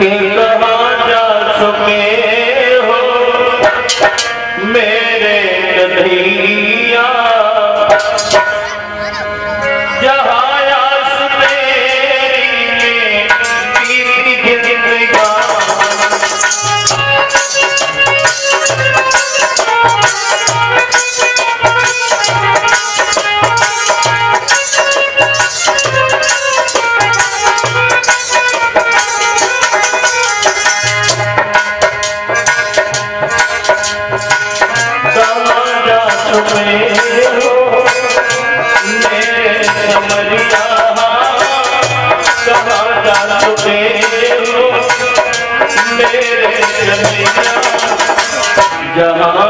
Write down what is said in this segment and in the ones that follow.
फिर कहाँ जा चुके हो। जान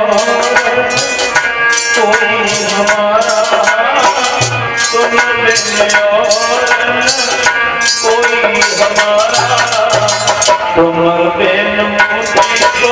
कोई हमारा तुमर बेन मुझे को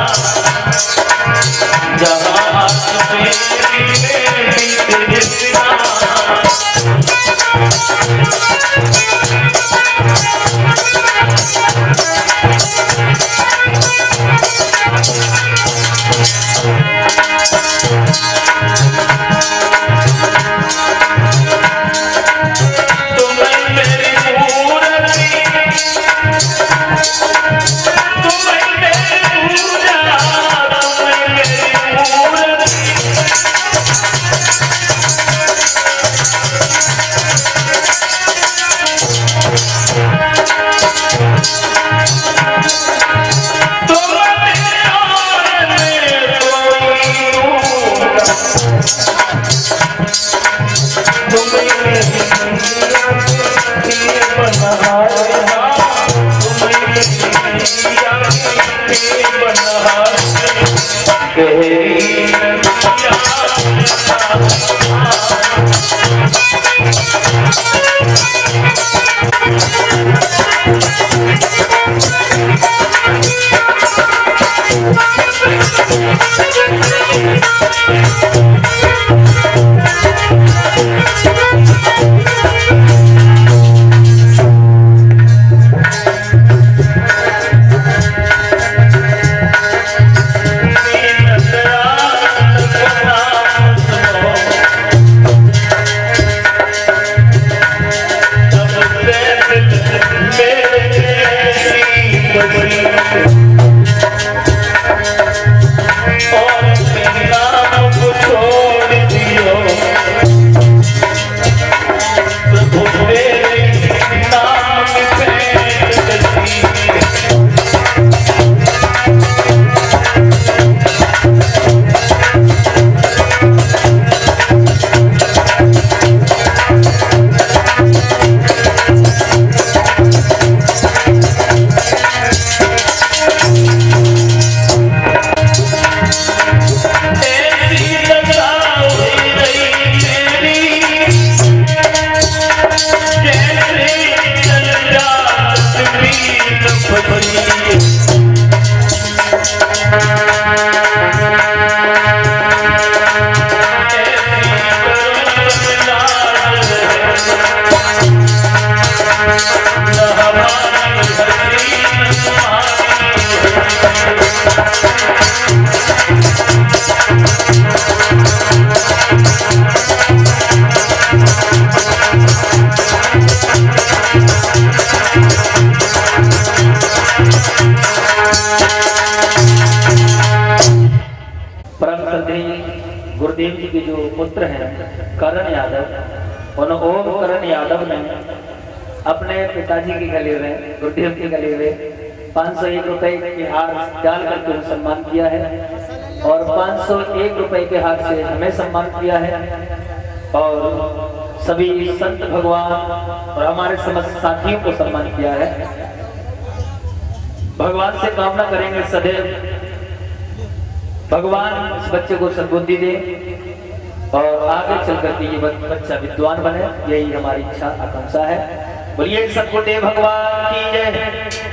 Bye. तेरी गुरुदेव जी के जो पुत्र हैं, करण यादव उन ओम करण यादव ने अपने पिताजी के गले में, गुरुदेव के गले में पाँच सौ एक रुपए के हार डाल करके उन्हें सम्मान किया है और पाँच सौ एक रुपए के हार से हमें सम्मान किया है। और सभी संत भगवान और हमारे समस्त साथियों को सम्मान किया है। भगवान से कामना करेंगे सदैव। भगवान इस बच्चे को सदबुद्धि दे और आगे चल करके ये बच्चा विद्वान बने। यही हमारी इच्छा, आकांक्षा है। बोलिए सबको दे भगवान की जय।